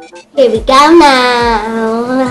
Here we go now.